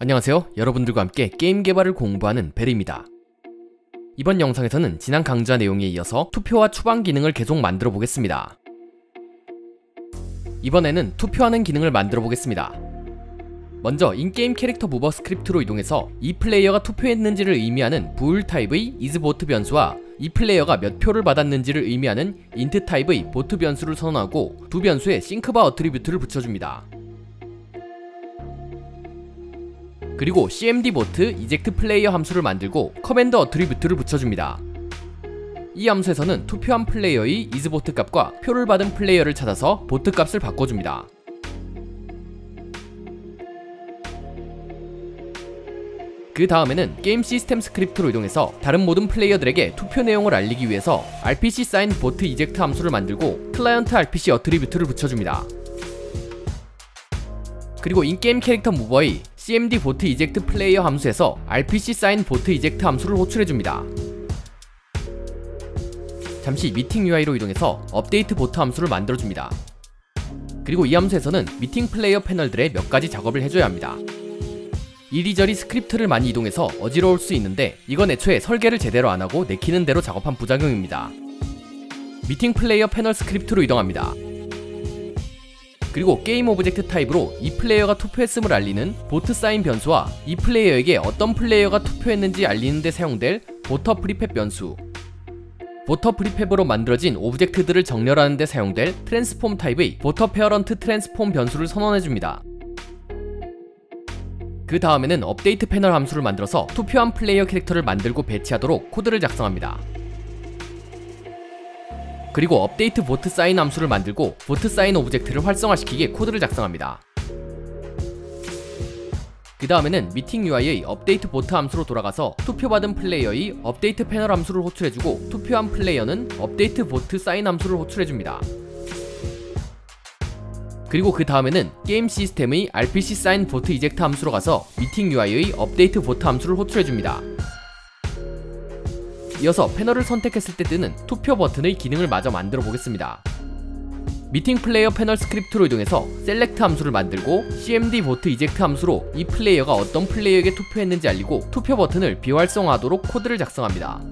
안녕하세요. 여러분들과 함께 게임 개발을 공부하는 벨입니다. 이번 영상에서는 지난 강좌 내용에 이어서 투표와 추방 기능을 계속 만들어 보겠습니다. 이번에는 투표하는 기능을 만들어 보겠습니다. 먼저 in-game 캐릭터 mover 스크립트로 이동해서 이 플레이어가 투표했는지를 의미하는 bool 타입의 isVote 변수와 이 플레이어가 몇 표를 받았는지를 의미하는 int 타입의 vote 변수를 선언하고 두 변수에 SyncVar attribute를 붙여줍니다. 그리고 cmd vote eject 플레이어 함수를 만들고 커맨드 attribute를 붙여줍니다. 이 함수에서는 투표한 플레이어의 isVote 값과 표를 받은 플레이어를 찾아서 vote 값을 바꿔줍니다. 그 다음에는 게임 시스템 스크립트로 이동해서 다른 모든 플레이어들에게 투표 내용을 알리기 위해서 rpc sign vote eject 함수를 만들고 클라이언트 rpc 어트리뷰트를 붙여줍니다. 그리고 in-game 캐릭터 mover의 cmd vote eject 플레이어 함수에서 rpc sign vote eject 함수를 호출해줍니다. 잠시 미팅 UI로 이동해서 업데이트 vote 함수를 만들어줍니다. 그리고 이 함수에서는 미팅 플레이어 패널들의 몇 가지 작업을 해줘야 합니다. 이리저리 스크립트를 많이 이동해서 어지러울 수 있는데 이건 애초에 설계를 제대로 안하고 내키는 대로 작업한 부작용입니다. 미팅 플레이어 패널 스크립트로 이동합니다. 그리고 게임 object 타입으로 이 플레이어가 투표했음을 알리는 vote sign 변수와 이 플레이어에게 어떤 플레이어가 투표했는지 알리는 데 사용될 voter prefab 변수 voter prefab으로 만들어진 object들을 정렬하는 데 사용될 transform 타입의 voter parent transform 변수를 선언해줍니다. 그 다음에는 업데이트 패널 함수를 만들어서 투표한 플레이어 캐릭터를 만들고 배치하도록 코드를 작성합니다. 그리고 업데이트 vote sign 함수를 만들고 vote sign object를 활성화시키게 코드를 작성합니다. 그 다음에는 미팅 UI의 업데이트 vote 함수로 돌아가서 투표받은 플레이어의 업데이트 패널 함수를 호출해주고 투표한 플레이어는 업데이트 vote sign 함수를 호출해줍니다. 그리고 그 다음에는 게임 시스템의 rpc sign vote eject 함수로 가서 미팅 UI의 업데이트 vote 함수를 호출해줍니다. 이어서 패널을 선택했을 때 뜨는 투표 버튼의 기능을 마저 만들어 보겠습니다. 미팅 플레이어 패널 스크립트로 이동해서 select 함수를 만들고 cmd vote eject 함수로 이 플레이어가 어떤 플레이어에게 투표했는지 알리고 투표 버튼을 비활성화하도록 코드를 작성합니다.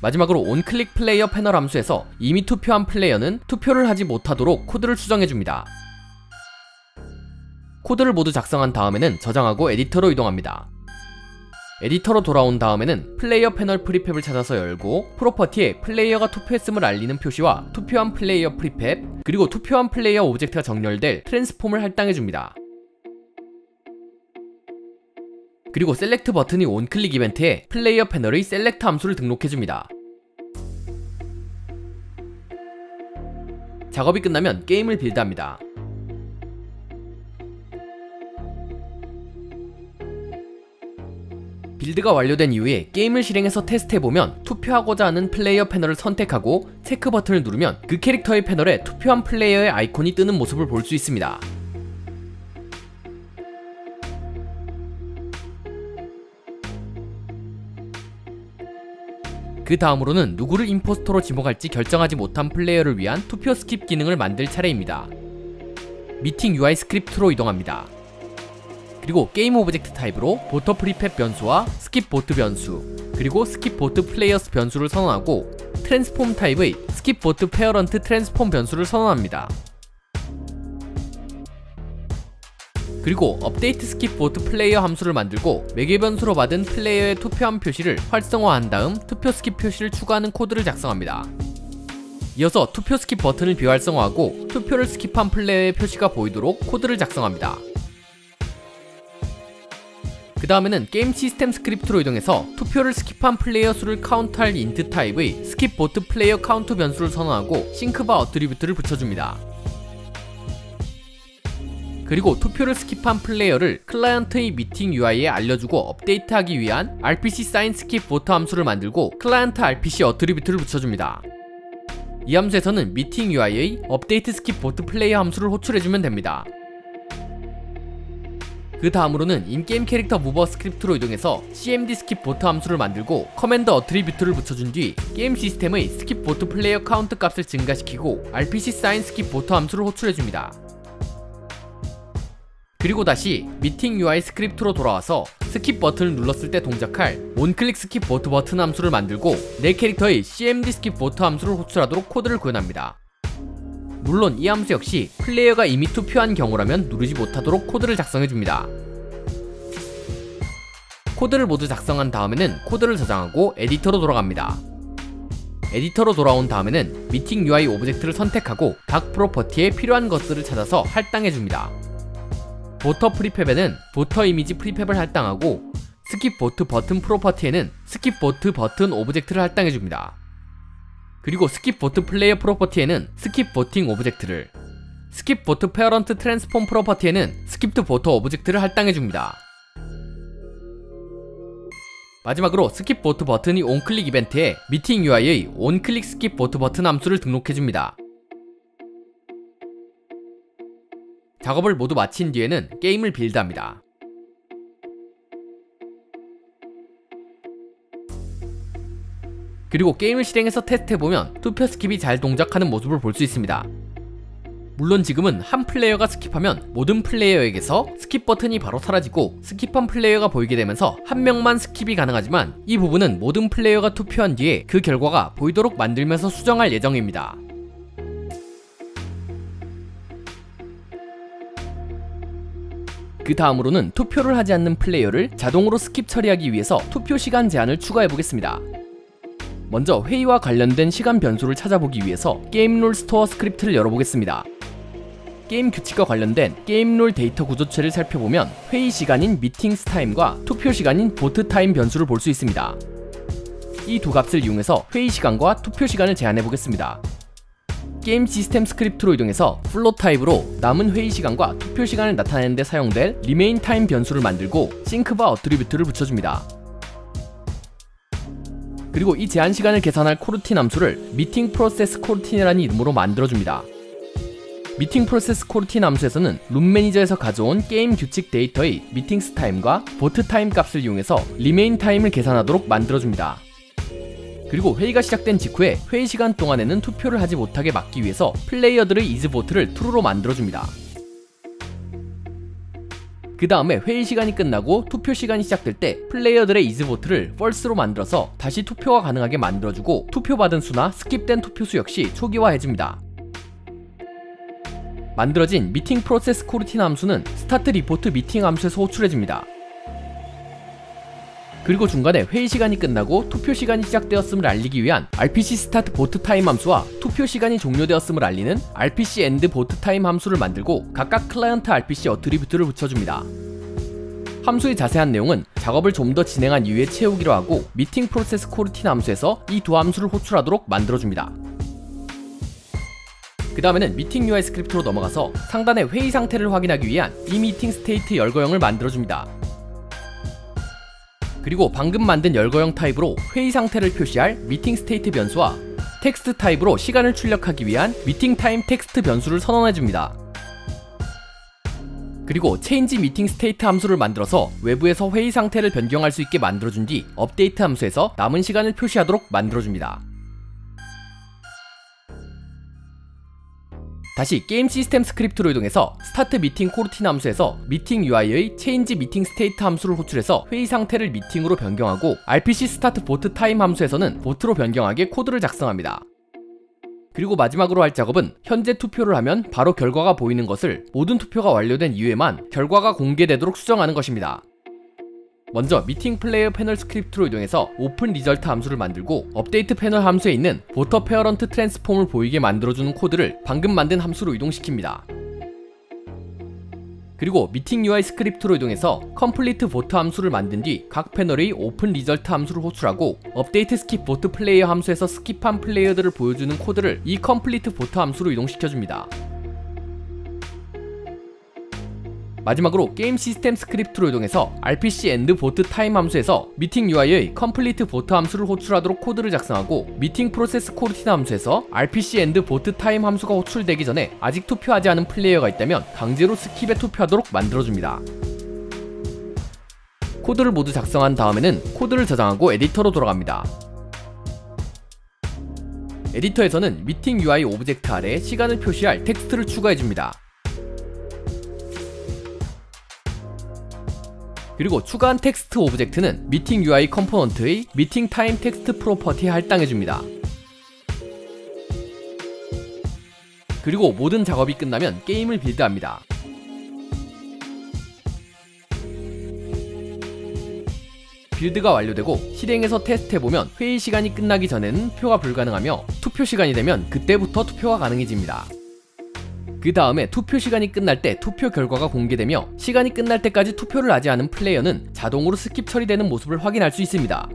마지막으로 OnClick 플레이어 패널 함수에서 이미 투표한 플레이어는 투표를 하지 못하도록 코드를 수정해줍니다. 코드를 모두 작성한 다음에는 저장하고 에디터로 이동합니다. 에디터로 돌아온 다음에는 플레이어 패널 prefab을 찾아서 열고 property에 플레이어가 투표했음을 알리는 표시와 투표한 플레이어 prefab 그리고 투표한 플레이어 object가 정렬될 transform을 할당해줍니다. 그리고 select 버튼이 OnClick 이벤트에 플레이어 패널의 select 함수를 등록해줍니다. 작업이 끝나면 게임을 빌드합니다. 빌드가 완료된 이후에 게임을 실행해서 테스트해보면 투표하고자 하는 플레이어 패널을 선택하고 체크 버튼을 누르면 그 캐릭터의 패널에 투표한 플레이어의 아이콘이 뜨는 모습을 볼 수 있습니다. 그 다음으로는 누구를 impostor로 지목할지 결정하지 못한 플레이어를 위한 투표 skip 기능을 만들 차례입니다. 미팅 UI 스크립트로 이동합니다. 그리고 게임 object 타입으로 voter prefab 변수와 skip vote 변수 그리고 skip vote players 변수를 선언하고 transform 타입의 skip vote parent transform 변수를 선언합니다. 그리고 업데이트 skip vote 플레이어 함수를 만들고 매개 변수로 받은 플레이어의 투표한 표시를 활성화한 다음 투표 skip 표시를 추가하는 코드를 작성합니다. 이어서 투표 skip 버튼을 비활성화하고 투표를 skip한 플레이어의 표시가 보이도록 코드를 작성합니다. 그 다음에는 게임 시스템 스크립트로 이동해서 투표를 skip한 플레이어 수를 카운트할 int 타입의 skip vote 플레이어 카운트 변수를 선언하고 SyncVar attribute를 붙여줍니다. 그리고 투표를 skip한 플레이어를 클라이언트의 미팅 UI에 알려주고 업데이트하기 위한 rpc sign skip vote 함수를 만들고 클라이언트 rpc 어트리뷰트를 붙여줍니다. 이 함수에서는 미팅 UI의 업데이트 skip vote 플레이어 함수를 호출해주면 됩니다. 그 다음으로는 in-game 캐릭터 mover 스크립트로 이동해서 cmd skip vote 함수를 만들고 커맨드 attribute를 붙여준 뒤 게임 시스템의 skip vote 플레이어 카운트 값을 증가시키고 rpc sign skip vote 함수를 호출해줍니다. 그리고 다시 미팅 UI 스크립트로 돌아와서 skip 버튼을 눌렀을 때 동작할 OnClick skip vote 버튼 함수를 만들고 내 캐릭터의 CMD skip vote 함수를 호출하도록 코드를 구현합니다. 물론 이 함수 역시 플레이어가 이미 투표한 경우라면 누르지 못하도록 코드를 작성해줍니다. 코드를 모두 작성한 다음에는 코드를 저장하고 에디터로 돌아갑니다. 에디터로 돌아온 다음에는 미팅 UI object를 선택하고 각 property에 필요한 것들을 찾아서 할당해줍니다. voter prefab에는 voter 이미지 prefab을 할당하고 skip vote 버튼 property에는 skip vote 버튼 object를 할당해줍니다. 그리고 스킵 보트 플레이어 프로퍼티에는 스킵 보팅 오브젝트를 스킵 보트 페어런트 트랜스폼 프로퍼티에는 스킵트 보터 오브젝트를 할당해줍니다. 마지막으로 skip vote 버튼이 OnClick 이벤트에 미팅 UI의 OnClick skip vote 버튼 함수를 등록해줍니다. 작업을 모두 마친 뒤에는 게임을 빌드합니다. 그리고 게임을 실행해서 테스트해보면 투표 스킵이 잘 동작하는 모습을 볼 수 있습니다. 물론 지금은 한 플레이어가 스킵하면 모든 플레이어에게서 스킵 버튼이 바로 사라지고 스킵한 플레이어가 보이게 되면서 한 명만 스킵이 가능하지만 이 부분은 모든 플레이어가 투표한 뒤에 그 결과가 보이도록 만들면서 수정할 예정입니다. 그 다음으로는 투표를 하지 않는 플레이어를 자동으로 스킵 처리하기 위해서 투표 시간 제한을 추가해 보겠습니다. 먼저 회의와 관련된 시간 변수를 찾아보기 위해서 game rule store 스크립트를 열어보겠습니다. 게임 규칙과 관련된 game rule data 구조체를 살펴보면 회의 시간인 meetings time과 투표 시간인 vote time 변수를 볼 수 있습니다. 이 두 값을 이용해서 회의 시간과 투표 시간을 제한해 보겠습니다. 게임 시스템 스크립트로 이동해서 float 타입으로 남은 회의 시간과 투표 시간을 나타내는 데 사용될 remain time 변수를 만들고 SyncVar attribute를 붙여줍니다. 그리고 이 제한 시간을 계산할 coroutine 함수를 meeting process coroutine이라는 이름으로 만들어줍니다. meeting process coroutine 함수에서는 room manager에서 가져온 게임 규칙 데이터의 meetings time과 vote time 값을 이용해서 remain time을 계산하도록 만들어줍니다. 그리고 회의가 시작된 직후에 회의 시간 동안에는 투표를 하지 못하게 막기 위해서 플레이어들의 isVote를 true로 만들어줍니다. 그 다음에 회의 시간이 끝나고 투표 시간이 시작될 때 플레이어들의 isVote를 false로 만들어서 다시 투표가 가능하게 만들어주고 투표받은 수나 스킵된 투표수 역시 초기화해줍니다. 만들어진 meeting process coroutine 함수는 start report meeting 함수에서 호출해집니다. 그리고 중간에 회의 시간이 끝나고 투표 시간이 시작되었음을 알리기 위한 RPC start vote time 함수와 투표 시간이 종료되었음을 알리는 RPC end vote time 함수를 만들고 각각 client RPC attribute를 붙여줍니다. 함수의 자세한 내용은 작업을 좀 더 진행한 이후에 채우기로 하고 meeting process coroutine 함수에서 이 두 함수를 호출하도록 만들어줍니다. 그 다음에는 meeting UI 스크립트로 넘어가서 상단의 회의 상태를 확인하기 위한 E meeting state 열거형을 만들어줍니다. 그리고 방금 만든 열거형 타입으로 회의 상태를 표시할 meeting state 변수와 텍스트 타입으로 시간을 출력하기 위한 meeting time text 변수를 선언해줍니다. 그리고 change meeting state 함수를 만들어서 외부에서 회의 상태를 변경할 수 있게 만들어준 뒤 업데이트 함수에서 남은 시간을 표시하도록 만들어줍니다. 다시 게임 시스템 스크립트로 이동해서 start meeting coroutine 함수에서 meeting UI의 change meeting state 함수를 호출해서 회의 상태를 미팅으로 변경하고 RPC 스타트 보트 타임 함수에서는 보트로 변경하게 코드를 작성합니다. 그리고 마지막으로 할 작업은 현재 투표를 하면 바로 결과가 보이는 것을 모든 투표가 완료된 이후에만 결과가 공개되도록 수정하는 것입니다. 먼저 meeting player panel 스크립트로 이동해서 open result 함수를 만들고 update panel 함수에 있는 voter parent transform을 보이게 만들어주는 코드를 방금 만든 함수로 이동시킵니다. 그리고 meeting UI 스크립트로 이동해서 complete vote 함수를 만든 뒤 각 패널의 open result 함수를 호출하고 update skip vote player 함수에서 스킵한 플레이어들을 보여주는 코드를 이 complete vote 함수로 이동시켜줍니다. 마지막으로 게임 시스템 스크립트로 이동해서 RPC end vote time 함수에서 meeting UI의 complete vote 함수를 호출하도록 코드를 작성하고 meeting process coroutine 함수에서 RPC end vote time 함수가 호출되기 전에 아직 투표하지 않은 플레이어가 있다면 강제로 스킵에 투표하도록 만들어줍니다. 코드를 모두 작성한 다음에는 코드를 저장하고 에디터로 돌아갑니다. 에디터에서는 meeting UI 오브젝트 아래에 시간을 표시할 텍스트를 추가해줍니다. 그리고 추가한 텍스트 오브젝트는 미팅 UI 컴포넌트의 미팅 타임 텍스트 프로퍼티에 할당해줍니다. 그리고 모든 작업이 끝나면 게임을 빌드합니다. 빌드가 완료되고 실행해서 테스트해보면 회의 시간이 끝나기 전에는 표가 불가능하며 투표 시간이 되면 그때부터 투표가 가능해집니다. 그 다음에 투표 시간이 끝날 때 투표 결과가 공개되며 시간이 끝날 때까지 투표를 하지 않은 플레이어는 자동으로 스킵 처리되는 모습을 확인할 수 있습니다.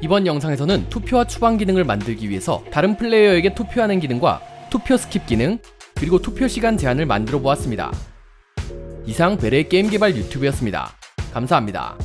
이번 영상에서는 투표와 추방 기능을 만들기 위해서 다른 플레이어에게 투표하는 기능과 투표 스킵 기능, 그리고 투표 시간 제한을 만들어 보았습니다. 이상 베레의 게임 개발 유튜브였습니다. 감사합니다.